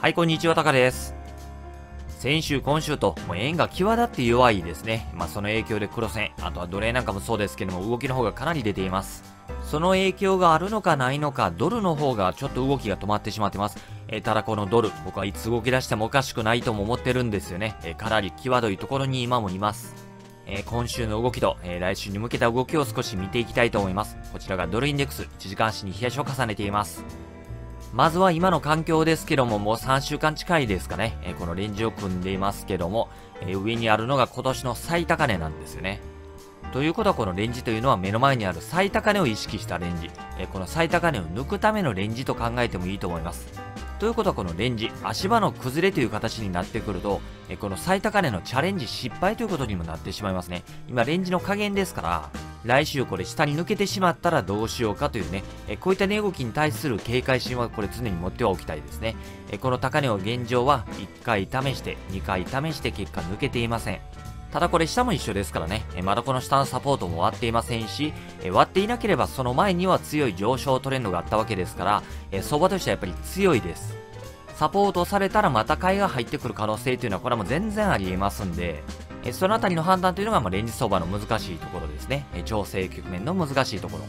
はい、こんにちは、タカです。先週、今週と、もう円が際立って弱いですね。まあ、その影響で黒線、あとは奴隷なんかもそうですけども、動きの方がかなり出ています。その影響があるのかないのか、ドルの方がちょっと動きが止まってしまってます。え、ただこのドル、僕はいつ動き出してもおかしくないとも思ってるんですよね。え、かなり際どいところに今もいます。え、今週の動きと、え来週に向けた動きを少し見ていきたいと思います。こちらがドルインデックス、1時間足に冷やしを重ねています。まずは今の環境ですけども、もう3週間近いですかね。え、このレンジを組んでいますけども、え、上にあるのが今年の最高値なんですよね。ということはこのレンジというのは目の前にある最高値を意識したレンジ。え、この最高値を抜くためのレンジと考えてもいいと思います。ということはこのレンジ、足場の崩れという形になってくると、えこの最高値のチャレンジ失敗ということにもなってしまいますね。今レンジの加減ですから、来週これ下に抜けてしまったらどうしようかというね、えこういった値動きに対する警戒心はこれ常に持ってはおきたいですね。えこの高値を現状は1回試して、2回試して結果抜けていません。ただこれ下も一緒ですからね、えまだこの下のサポートも割っていませんし、え割っていなければその前には強い上昇トレンドがあったわけですから、え相場としてはやっぱり強いです。サポートされたらまた買いが入ってくる可能性というのはこれはもう全然あり得ますんで、えそのあたりの判断というのが、まあ、レンジ相場の難しいところですね。え調整局面の難しいところ。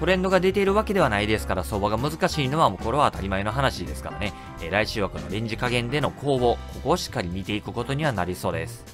トレンドが出ているわけではないですから、相場が難しいのはもうこれは当たり前の話ですからね。え来週はこのレンジ加減での攻防、ここをしっかり見ていくことにはなりそうです。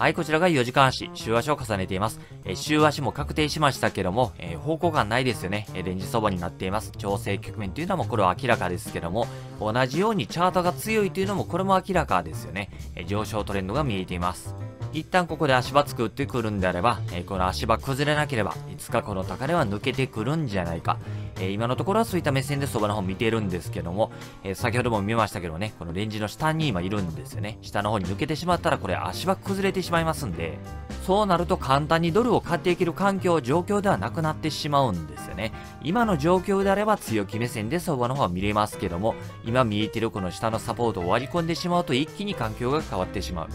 はい、こちらが4時間足、週足を重ねています。えー、週足も確定しましたけども、えー、方向感ないですよね。えー、レンジ相場になっています。調整局面というのもこれは明らかですけども、同じようにチャートが強いというのもこれも明らかですよね。え上昇トレンドが見えています。一旦ここで足場作ってくるんであれば、えー、この足場崩れなければ、いつかこの高値は抜けてくるんじゃないか。えー、今のところはそういった目線で相場の方見てるんですけども、えー、先ほども見ましたけどね、このレンジの下に今いるんですよね。下の方に抜けてしまったらこれ足場崩れてしまいますんで、そうなると簡単にドルを買っていける環境、状況ではなくなってしまうんですよね。今の状況であれば強気目線で相場の方は見れますけども、今見えてるこの下のサポートを割り込んでしまうと一気に環境が変わってしまう。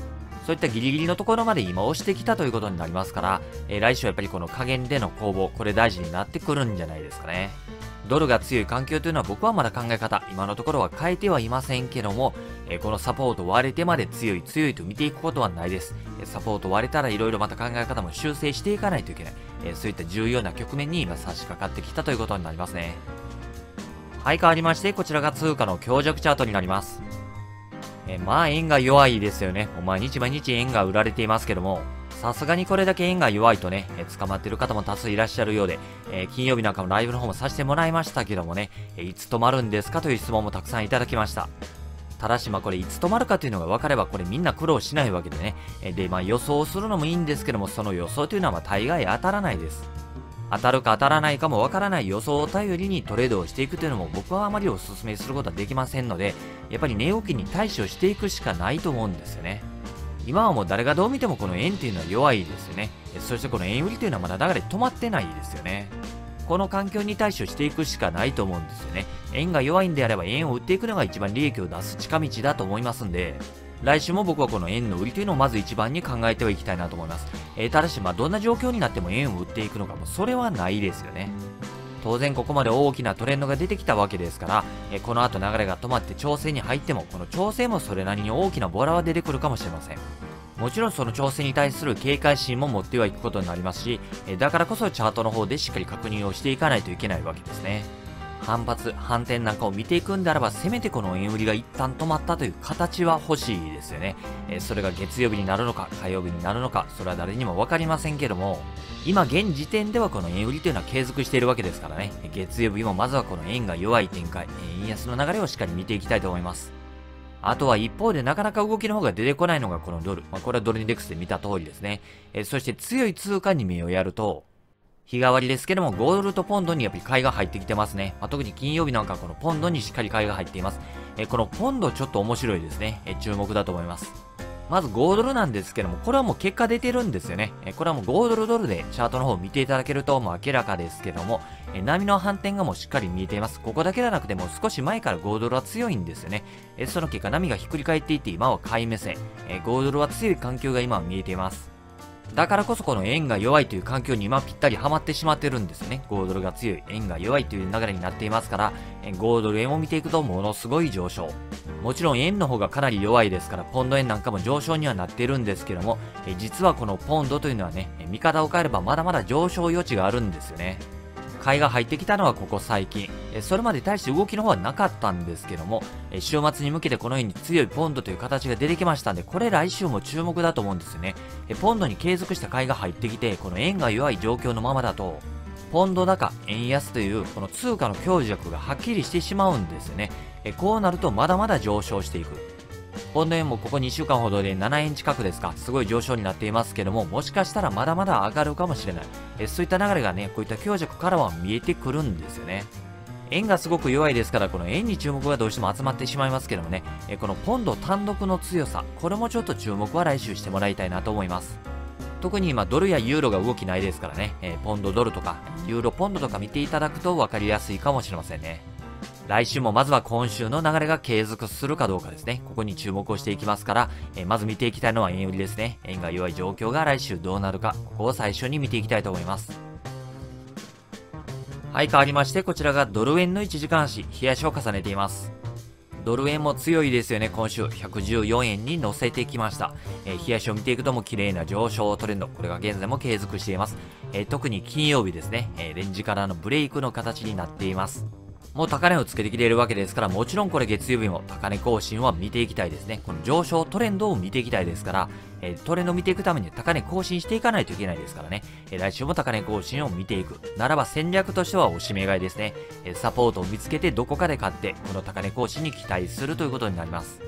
そういったギリギリのところまで今押してきたということになりますから、えー、来週はやっぱりこの加減での攻防、これ大事になってくるんじゃないですかね。ドルが強い環境というのは僕はまだ考え方、今のところは変えてはいませんけども、えー、このサポート割れてまで強い強いと見ていくことはないです。サポート割れたら色々また考え方も修正していかないといけない。えー、そういった重要な局面に今差し掛かってきたということになりますね。はい、変わりまして、こちらが通貨の強弱チャートになります。えまあ円が弱いですよね。毎日毎日円が売られていますけども、さすがにこれだけ円が弱いとね、え捕まってる方も多数いらっしゃるようで、えー、金曜日なんかもライブの方もさせてもらいましたけどもね、えいつ止まるんですかという質問もたくさんいただきました。ただしまあこれいつ止まるかというのが分かればこれみんな苦労しないわけでね。でまあ予想するのもいいんですけども、その予想というのはまあ大概当たらないです。当たるか当たらないかもわからない予想を頼りにトレードをしていくというのも僕はあまりお勧めすることはできませんので、やっぱり値動きに対処していくしかないと思うんですよね。今はもう誰がどう見てもこの円っていうのは弱いですよね。そしてこの円売りというのはまだ流れ止まってないですよね。この環境に対処していくしかないと思うんですよね。円が弱いんであれば円を売っていくのが一番利益を出す近道だと思いますんで、来週も僕はこの円の売りというのをまず一番に考えてはいきたいなと思います。えー、ただし、まあ、どんな状況になっても円を売っていくのかも、それはないですよね。当然ここまで大きなトレンドが出てきたわけですから、えこの後流れが止まって調整に入っても、この調整もそれなりに大きなボラは出てくるかもしれません。もちろんその調整に対する警戒心も持ってはいくことになりますし、えだからこそチャートの方でしっかり確認をしていかないといけないわけですね。反発、反転なんかを見ていくんであれば、せめてこの円売りが一旦止まったという形は欲しいですよね。えー、それが月曜日になるのか、火曜日になるのか、それは誰にもわかりませんけども、今現時点ではこの円売りというのは継続しているわけですからね、月曜日もまずはこの円が弱い展開、円安の流れをしっかり見ていきたいと思います。あとは一方でなかなか動きの方が出てこないのがこのドル。まあ、これはドルインデックスで見た通りですね。えー、そして強い通貨に目をやると、日替わりですけども、ゴールドポンドにやっぱり買いが入ってきてますね。まあ、特に金曜日なんかこのポンドにしっかり買いが入っています。えこのポンドちょっと面白いですね。え注目だと思います。まず5ドルなんですけども、これはもう結果出てるんですよね。えこれはもう5ドルドルでチャートの方を見ていただけるともう明らかですけども、え波の反転がもうしっかり見えています。ここだけではなくてもう少し前から5ドルは強いんですよね。えその結果波がひっくり返っていって今は買い目線。え5ドルは強い環境が今は見えています。だからこそこの円が弱いという環境に今ぴったりハマってしまってるんですね。5ドルが強い、円が弱いという流れになっていますから、5ドル円を見ていくとものすごい上昇。もちろん円の方がかなり弱いですから、ポンド円なんかも上昇にはなってるんですけども、実はこのポンドというのはね、見方を変えればまだまだ上昇余地があるんですよね。買いが入ってきたのはここ最近。それまで大して動きの方はなかったんですけども、週末に向けてこのように強いポンドという形が出てきましたんで、これ来週も注目だと思うんですよね。ポンドに継続した買いが入ってきて、この円が弱い状況のままだと、ポンド高、円安というこの通貨の強弱がはっきりしてしまうんですよね。こうなるとまだまだ上昇していく。ポンド円もここ2週間ほどで7円近くですか、すごい上昇になっていますけども、もしかしたらまだまだ上がるかもしれない。えそういった流れがね、こういった強弱からは見えてくるんですよね。円がすごく弱いですから、この円に注目がどうしても集まってしまいますけどもね、えこのポンド単独の強さ、これもちょっと注目は来週してもらいたいなと思います。特に今ドルやユーロが動きないですからね、えポンドドルとか、ユーロポンドとか見ていただくと分かりやすいかもしれませんね。来週もまずは今週の流れが継続するかどうかですね。ここに注目をしていきますから、えー、まず見ていきたいのは円売りですね。円が弱い状況が来週どうなるか、ここを最初に見ていきたいと思います。はい、変わりまして、こちらがドル円の1時間足、冷やしを重ねています。ドル円も強いですよね、今週。114円に乗せてきました。えー、冷やしを見ていくとも綺麗な上昇トレンド。これが現在も継続しています。えー、特に金曜日ですね、えー、レンジからのブレイクの形になっています。もう高値をつけてきているわけですから、もちろんこれ月曜日も高値更新は見ていきたいですね。この上昇トレンドを見ていきたいですから、え、トレンドを見ていくために高値更新していかないといけないですからね。え、来週も高値更新を見ていく。ならば戦略としてはおしめ買いですね。え、サポートを見つけてどこかで買って、この高値更新に期待するということになります。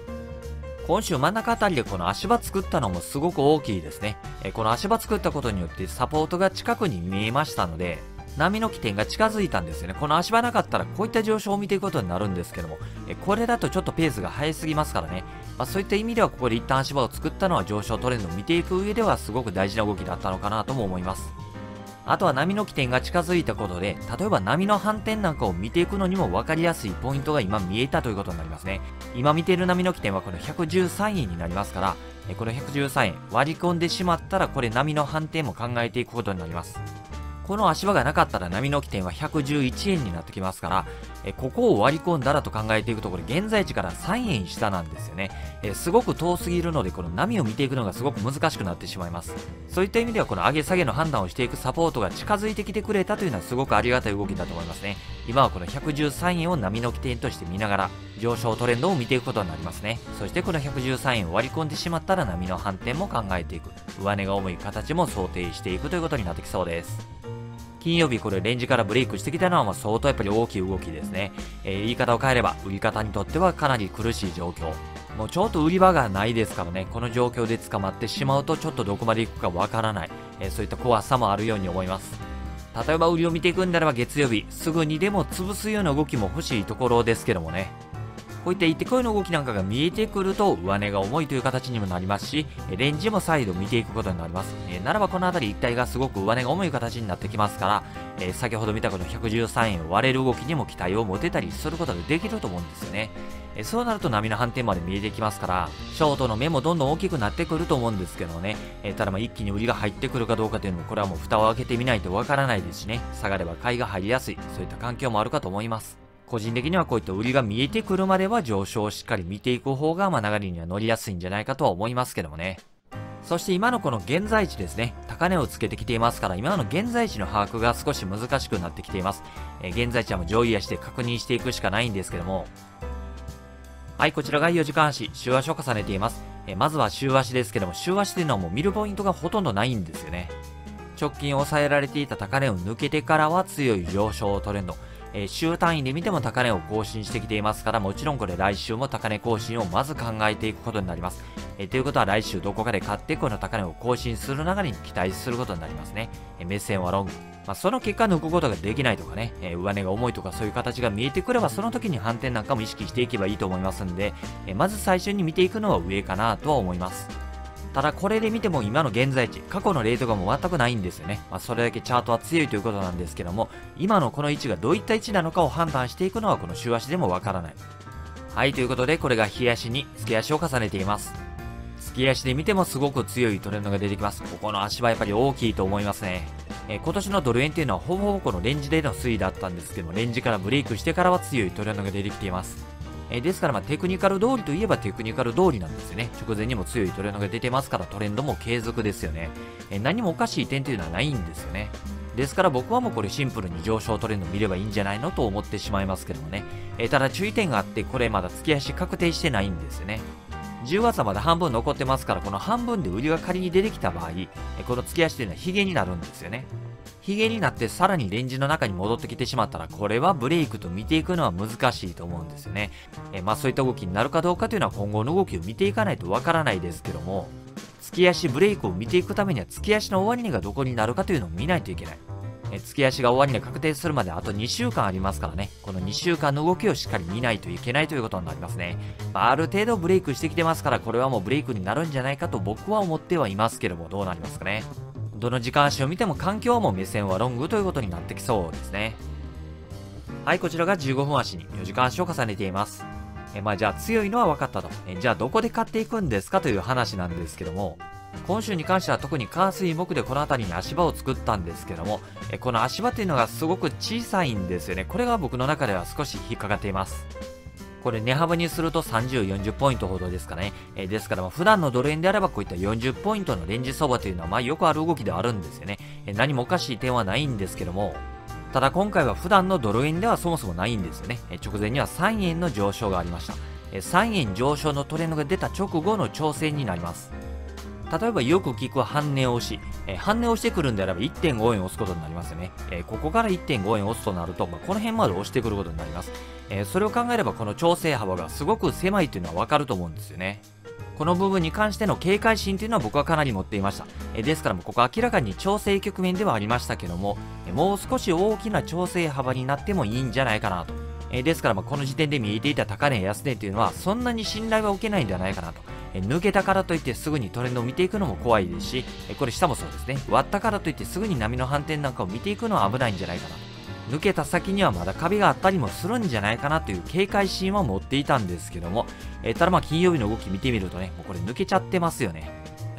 今週真ん中あたりでこの足場作ったのもすごく大きいですね。えこの足場作ったことによってサポートが近くに見えましたので、波の起点が近づいたんですよね。この足場なかったらこういった上昇を見ていくことになるんですけども、えこれだとちょっとペースが速すぎますからね。まあ、そういった意味ではここで一旦足場を作ったのは上昇トレンドを見ていく上ではすごく大事な動きだったのかなとも思います。あとは波の起点が近づいたことで、例えば波の反転なんかを見ていくのにも分かりやすいポイントが今見えたということになりますね。今見ている波の起点はこの113円になりますから、この113円割り込んでしまったらこれ波の反転も考えていくことになります。この足場がなかったら波の起点は111円になってきますから、えここを割り込んだらと考えていくと、これ現在地から3円下なんですよね。えすごく遠すぎるので、この波を見ていくのがすごく難しくなってしまいます。そういった意味では、この上げ下げの判断をしていくサポートが近づいてきてくれたというのはすごくありがたい動きだと思いますね。今はこの113円を波の起点として見ながら、上昇トレンドを見ていくことになりますね。そしてこの113円を割り込んでしまったら波の反転も考えていく。上値が重い形も想定していくということになってきそうです。金曜日これレンジからブレイクしてきたのはま相当やっぱり大きい動きですね。えー、言い方を変えれば売り方にとってはかなり苦しい状況。もうちょっと売り場がないですからね、この状況で捕まってしまうとちょっとどこまで行くかわからない、えー、そういった怖さもあるように思います。例えば売りを見ていくんであれば月曜日、すぐにでも潰すような動きも欲しいところですけどもね。こういった一手こいの動きなんかが見えてくると上値が重いという形にもなりますし、レンジも再度見ていくことになります。えー、ならばこの辺り一体がすごく上値が重い形になってきますから、えー、先ほど見たこの113円割れる動きにも期待を持てたりすることができると思うんですよね。えそうなると波の反転まで見えてきますから、ショートの目もどんどん大きくなってくると思うんですけどね、えただま一気に売りが入ってくるかどうかというのも、これはもう蓋を開けてみないとわからないですしね、下がれば買いが入りやすい、そういった環境もあるかと思います。個人的にはこういった売りが見えてくるまでは上昇をしっかり見ていく方が、まあ、流れには乗りやすいんじゃないかとは思いますけどもね。そして今のこの現在地ですね、高値をつけてきていますから、今の現在地の把握が少し難しくなってきています。えー、現在地はもう上位足で確認していくしかないんですけども、はい、こちらが4時間足、週足を重ねています。えー、まずは週足ですけども、週足というのはもう見るポイントがほとんどないんですよね。直近抑えられていた高値を抜けてからは強い上昇トレンド。えー、週単位で見ても高値を更新してきていますから、もちろんこれ来週も高値更新をまず考えていくことになります。えー、ということは来週どこかで買ってこの高値を更新する流れに期待することになりますね。えー、目線はロング。まあ、その結果抜くことができないとかね、え上値が重いとかそういう形が見えてくれば、その時に反転なんかも意識していけばいいと思いますんで、えまず最初に見ていくのは上かなとは思います。ただこれで見ても今の現在地、過去のレートがもう全くないんですよね。まあ、それだけチャートは強いということなんですけども、今のこの位置がどういった位置なのかを判断していくのはこの週足でもわからない。はい、ということでこれが日足に月足を重ねています。月足で見てもすごく強いトレンドが出てきます。ここの足はやっぱり大きいと思いますね。えー、今年のドル円っていうのはほぼほぼこのレンジでの推移だったんですけども、レンジからブレイクしてからは強いトレンドが出てきています。えー、ですからまテクニカル通りといえばテクニカル通りなんですよね。直前にも強いトレンドが出てますからトレンドも継続ですよね。えー、何もおかしい点というのはないんですよね。ですから僕はもうこれシンプルに上昇トレンド見ればいいんじゃないのと思ってしまいますけどもね。え、ただ注意点があってこれまだ月足確定してないんですよね。10月はまだ半分残ってますから、この半分で売りが仮に出てきた場合、この月足というのはヒゲになるんですよね。ヒゲになってさらにレンジの中に戻ってきてしまったら、これはブレイクと見ていくのは難しいと思うんですよね。えまあそういった動きになるかどうかというのは今後の動きを見ていかないとわからないですけども、月足ブレイクを見ていくためには月足の終値がどこになるかというのを見ないといけない。え月足が終値確定するまであと2週間ありますからね、この2週間の動きをしっかり見ないといけないということになりますね。まあ、ある程度ブレイクしてきてますから、これはもうブレイクになるんじゃないかと僕は思ってはいますけども、どうなりますかね。どの時間足を見ても環境も目線はロングということになってきそうですね。はい、こちらが15分足に4時間足を重ねています。えまあじゃあ強いのは分かったと。えじゃあどこで買っていくんですかという話なんですけども、今週に関しては特に火水木でこの辺りに足場を作ったんですけども、えこの足場っていうのがすごく小さいんですよね。これが僕の中では少し引っかかっています。これ値幅にすると30、40ポイントほどですかね。えー、ですからま普段のドル円であればこういった40ポイントのレンジ相場というのはまあよくある動きではあるんですよね。えー、何もおかしい点はないんですけども、ただ今回は普段のドル円ではそもそもないんですよね。えー、直前には3円の上昇がありました。え3円上昇のトレンドが出た直後の調整になります。例えばよく聞く半値押し、えー、半値押してくるんであれば1.5円押すことになりますよね。えー、ここから1.5円押すとなると、まあ、この辺まで押してくることになります。えー、それを考えればこの調整幅がすごく狭いというのはわかると思うんですよね。この部分に関しての警戒心というのは僕はかなり持っていました。えですからもここ明らかに調整局面ではありましたけども、えもう少し大きな調整幅になってもいいんじゃないかなと。えですからまこの時点で見えていた高値安値というのはそんなに信頼は受けないんではないかなと。抜けたからといってすぐにトレンドを見ていくのも怖いですし、これ下もそうですね。割ったからといってすぐに波の反転なんかを見ていくのは危ないんじゃないかなと。抜けた先にはまだ壁があったりもするんじゃないかなという警戒心は持っていたんですけども、えただまあ金曜日の動き見てみるとね、もうこれ抜けちゃってますよね。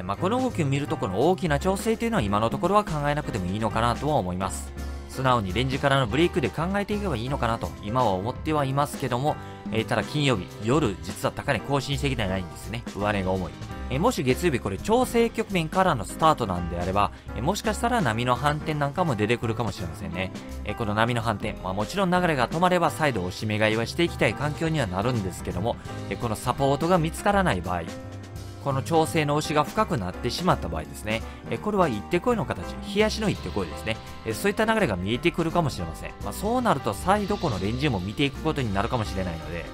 まあ、この動きを見るとこの大きな調整というのは今のところは考えなくてもいいのかなとは思います。素直にレンジからのブレイクで考えていけばいいのかなと今は思ってはいますけども、えー、ただ金曜日、夜、実は高値更新してきてないんですね。上値が重い。えー、もし月曜日これ調整局面からのスタートなんであれば、えー、もしかしたら波の反転なんかも出てくるかもしれませんね。えこの波の反転、まあもちろん流れが止まれば再度押し目買いはしていきたい環境にはなるんですけども、えこのサポートが見つからない場合、この調整の押しが深くなってしまった場合ですね、えこれは行ってこいの形、冷やしの行ってこいですね、えそういった流れが見えてくるかもしれません。まあ、そうなると再度このレンジも見ていくことになるかもしれないので、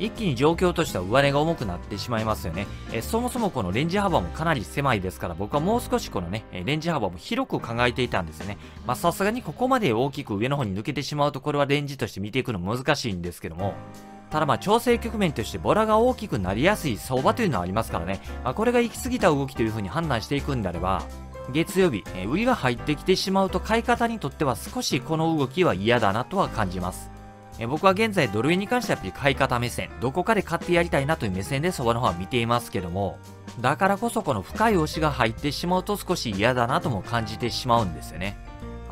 一気に状況としては上値が重くなってしまいますよね。えそもそもこのレンジ幅もかなり狭いですから、僕はもう少しこのね、レンジ幅も広く考えていたんですよね。まあさすがにここまで大きく上の方に抜けてしまうと、これはレンジとして見ていくの難しいんですけども、ただまあ調整局面としてボラが大きくなりやすい相場というのはありますからね、まあ、これが行き過ぎた動きという風に判断していくんであれば、月曜日、え売りが入ってきてしまうと買い方にとっては少しこの動きは嫌だなとは感じます。え僕は現在ドル円に関してはやっぱり買い方目線、どこかで買ってやりたいなという目線で相場の方は見ていますけども、だからこそこの深い押しが入ってしまうと少し嫌だなとも感じてしまうんですよね。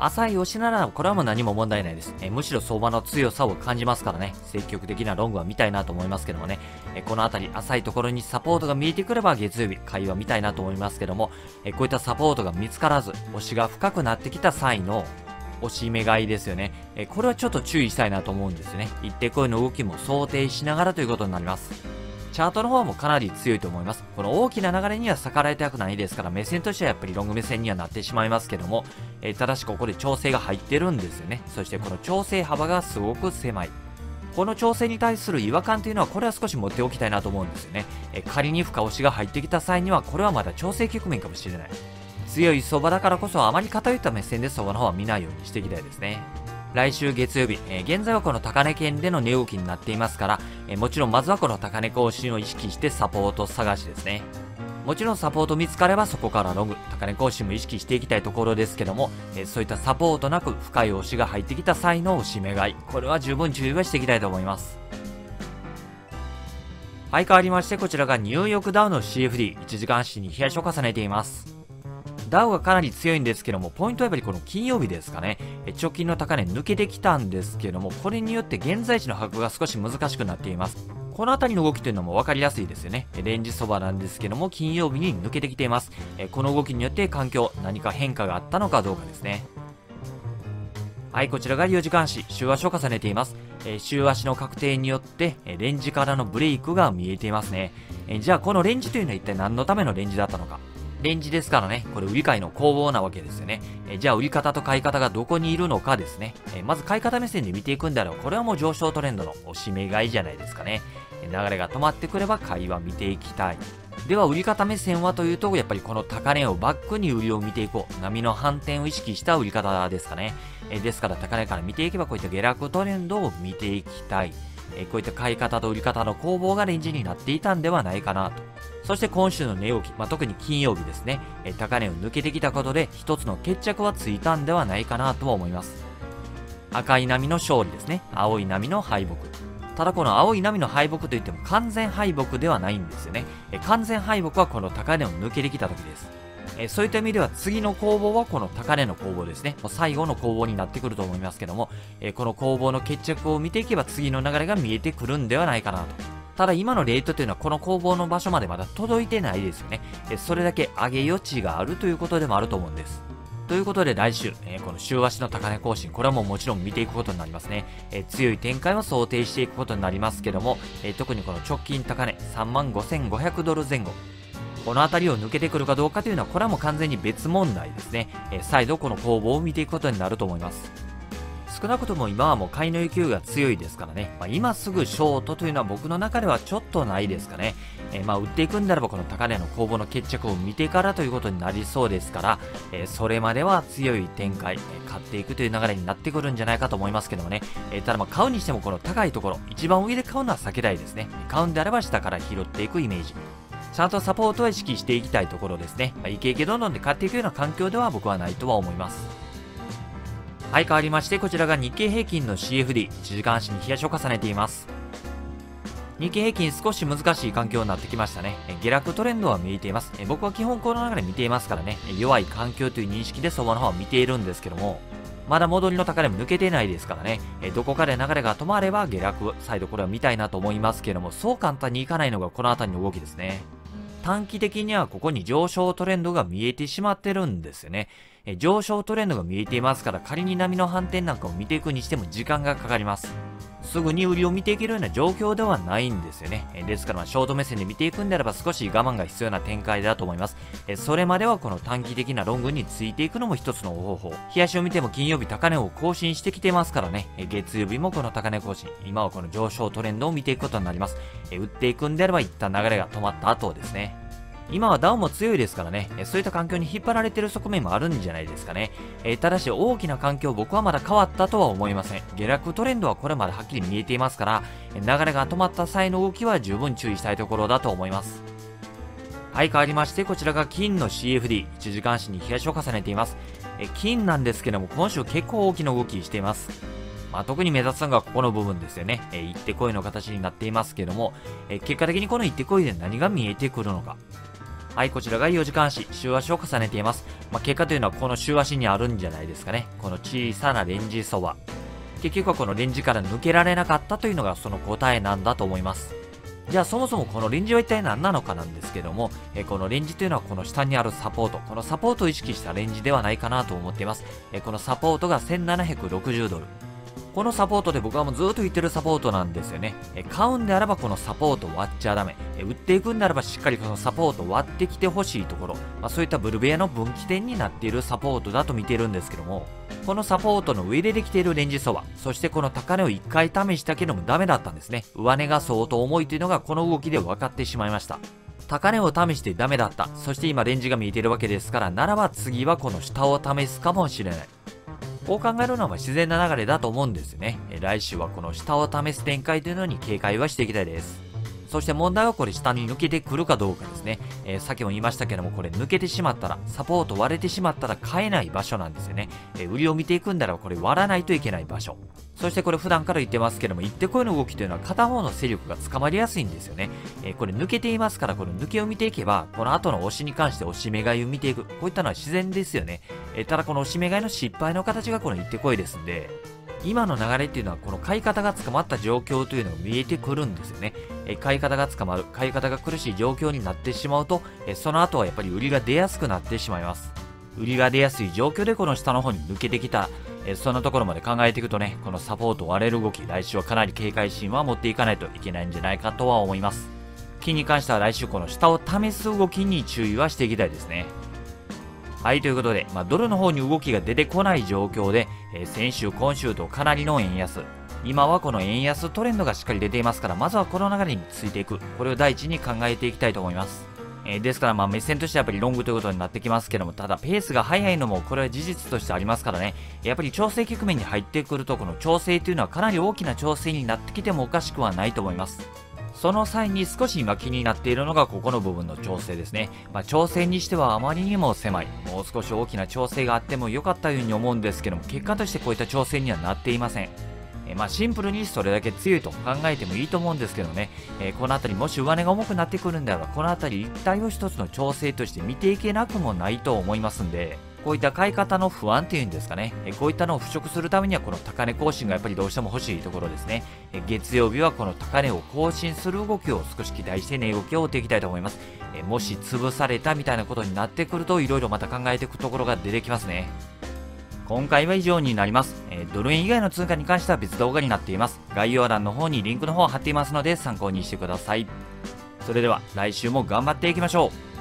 浅い押しならこれはもう何も問題ないです。えむしろ相場の強さを感じますからね、積極的なロングは見たいなと思いますけどもね、えこの辺り浅いところにサポートが見えてくれば月曜日、会話見たいなと思いますけども、えこういったサポートが見つからず、押しが深くなってきた際の、押し目買いですよね。えこれはちょっと注意したいなと思うんですよね。一定声の動きも想定しながらということになります。チャートの方もかなり強いと思います。この大きな流れには逆らいたくないですから、目線としてはやっぱりロング目線にはなってしまいますけども、えー、ただしここで調整が入ってるんですよね。そしてこの調整幅がすごく狭い。この調整に対する違和感というのは、これは少し持っておきたいなと思うんですよね。え仮に深押しが入ってきた際には、これはまだ調整局面かもしれない。強い相場だからこそ、あまり偏った目線で相場の方は見ないようにしていきたいですね。来週月曜日、えー、現在はこの高値圏での値動きになっていますから、えー、もちろんまずはこの高値更新を意識してサポート探しですね。もちろんサポート見つかればそこからロング、高値更新も意識していきたいところですけども、えー、そういったサポートなく深い押しが入ってきた際の押し目買い、これは十分注意はしていきたいと思います。はい、変わりまして、こちらがニューヨークダウの CFD、1時間足に冷やしを重ねています。ダウがかなり強いんですけども、ポイントはやっぱりこの金曜日ですかね。直近の高値抜けてきたんですけども、これによって現在地の把握が少し難しくなっています。この辺りの動きというのも分かりやすいですよね。レンジそばなんですけども、金曜日に抜けてきています。この動きによって環境、何か変化があったのかどうかですね。はい、こちらが4時間足、週足を重ねています。え、週足の確定によって、えレンジからのブレイクが見えていますね。え、じゃあこのレンジというのは一体何のためのレンジだったのか。レンジですからね、これ売り買いの攻防なわけですよね。えじゃあ売り方と買い方がどこにいるのかですね。えまず買い方目線で見ていくんだろう。これはもう上昇トレンドのおしめ買いじゃないですかね。流れが止まってくれば買いは見ていきたい。では売り方目線はというと、やっぱりこの高値をバックに売りを見ていこう。波の反転を意識した売り方ですかね。えですから高値から見ていけばこういった下落トレンドを見ていきたい。えこういった買い方と売り方の攻防がレンジになっていたんではないかなと。そして今週の値動き、まあ、特に金曜日ですね、え高値を抜けてきたことで一つの決着はついたんではないかなと思います。赤い波の勝利ですね。青い波の敗北。ただこの青い波の敗北といっても完全敗北ではないんですよね。え完全敗北はこの高値を抜けてきた時です。えそういった意味では次の攻防はこの高値の攻防ですね。もう最後の攻防になってくると思いますけども、えこの攻防の決着を見ていけば次の流れが見えてくるんではないかなと。ただ今のレートというのはこの攻防の場所までまだ届いてないですよね。えそれだけ上げ余地があるということでもあると思うんです。ということで来週、えー、この週足の高値更新、これはもうもちろん見ていくことになりますね。えー、強い展開は想定していくことになりますけども、えー、特にこの直近高値35,500ドル前後、この辺りを抜けてくるかどうかというのは、これはもう完全に別問題ですね。え再度この攻防を見ていくことになると思います。少なくとも今はもう買いの勢いが強いですからね、まあ、今すぐショートというのは僕の中ではちょっとないですかね。えー、まあ売っていくんであればこの高値の攻防の決着を見てからということになりそうですから、えー、それまでは強い展開、えー、買っていくという流れになってくるんじゃないかと思いますけどもね。えただまあ買うにしてもこの高いところ、一番上で買うのは避けたいですね。買うんであれば下から拾っていくイメージ。ちゃんとサポートは意識していきたいところですね。まあ、イケイケどんどんで買っていくような環境では僕はないとは思います。はい、変わりまして、こちらが日経平均の CFD、1時間足に冷やしを重ねています。日経平均少し難しい環境になってきましたね。下落トレンドは見えています。僕は基本この流れ見ていますからね、弱い環境という認識で相場の方は見ているんですけども、まだ戻りの高値も抜けてないですからね、どこかで流れが止まれば下落、再度これは見たいなと思いますけども、そう簡単にいかないのがこの辺りの動きですね。短期的にはここに上昇トレンドが見えてしまってるんですよね。え上昇トレンドが見えていますから仮に波の反転なんかを見ていくにしても時間がかかります。すぐに売りを見ていけるような状況ではないんですよね。えですからショート目線で見ていくんであれば少し我慢が必要な展開だと思います。えそれまではこの短期的なロングについていくのも一つの方法。冷やしを見ても金曜日高値を更新してきてますからね。え月曜日もこの高値更新。今はこの上昇トレンドを見ていくことになります。え売っていくんであれば一旦流れが止まった後ですね。今はダウンも強いですからね、そういった環境に引っ張られてる側面もあるんじゃないですかね。え、ただし大きな環境僕はまだ変わったとは思いません。下落トレンドはこれまではっきり見えていますから、流れが止まった際の動きは十分注意したいところだと思います。はい、変わりまして、こちらが金の CFD、1時間足に冷やしを重ねています。え金なんですけども、今週結構大きな動きしています。まあ、特に目立つのがここの部分ですよね。え、行ってこいの形になっていますけども、え、結果的にこの行ってこいで何が見えてくるのか。はい、こちらが4時間足、週足を重ねています。まあ、結果というのはこの週足にあるんじゃないですかね。この小さなレンジそば。結局はこのレンジから抜けられなかったというのがその答えなんだと思います。じゃあそもそもこのレンジは一体何なのかなんですけども、えこのレンジというのはこの下にあるサポート、このサポートを意識したレンジではないかなと思っています。えこのサポートが1760ドル。このサポートで僕はもうずっと言ってるサポートなんですよね。え買うんであればこのサポート割っちゃダメ。え売っていくんであればしっかりこのサポート割ってきてほしいところ。まあ、そういったブルベアの分岐点になっているサポートだと見てるんですけども、このサポートの上でできているレンジそば、そしてこの高値を1回試したけどもダメだったんですね。上値が相当重いというのがこの動きで分かってしまいました。高値を試してダメだった。そして今レンジが見えてるわけですから、ならば次はこの下を試すかもしれない。こう考えるのは自然な流れだと思うんですよね。来週はこの下を試す展開というのに警戒はしていきたいです。そして問題はこれ下に抜けてくるかどうかですね。えー、さっきも言いましたけども、これ抜けてしまったら、サポート割れてしまったら買えない場所なんですよね。えー、売りを見ていくんだらこれ割らないといけない場所。そしてこれ普段から言ってますけども、行ってこいの動きというのは片方の勢力が捕まりやすいんですよね。えー、これ抜けていますから、この抜けを見ていけば、この後の押しに関して押し目買いを見ていく。こういったのは自然ですよね。え、ただこの押し目買いの失敗の形がこの行ってこいですんで、今の流れっていうのはこの買い方が捕まった状況というのが見えてくるんですよね。え買い方が捕まる、買い方が苦しい状況になってしまうと、えその後はやっぱり売りが出やすくなってしまいます。売りが出やすい状況でこの下の方に抜けてきた、えそんなところまで考えていくとね、このサポート割れる動き、来週はかなり警戒心は持っていかないといけないんじゃないかとは思います。金に関しては来週この下を試す動きに注意はしていきたいですね。はい、ということで、まあ、ドルの方に動きが出てこない状況で、えー、先週、今週とかなりの円安。今はこの円安トレンドがしっかり出ていますから、まずはこの流れについていく。これを第一に考えていきたいと思います。えー、ですから、まあ、目線としてやっぱりロングということになってきますけども、ただ、ペースが速いのも、これは事実としてありますからね、やっぱり調整局面に入ってくると、この調整というのはかなり大きな調整になってきてもおかしくはないと思います。その際に少し今気になっているのがここの部分の調整ですね。まあ、調整にしてはあまりにも狭い。もう少し大きな調整があっても良かったように思うんですけども、結果としてこういった調整にはなっていません。えまあ、シンプルにそれだけ強いと考えてもいいと思うんですけどね、えー、この辺りもし上値が重くなってくるんであれば、この辺り一体を一つの調整として見ていけなくもないと思いますんで、こういった買い方の不安っていうんですかね、こういったのを払拭するためにはこの高値更新がやっぱりどうしても欲しいところですね。月曜日はこの高値を更新する動きを少し期待して値動きを追っていきたいと思います。もし潰されたみたいなことになってくると色々また考えていくところが出てきますね。今回は以上になります。えドル円以外の通貨に関しては別動画になっています。概要欄の方にリンクの方を貼っていますので参考にしてください。それでは来週も頑張っていきましょう。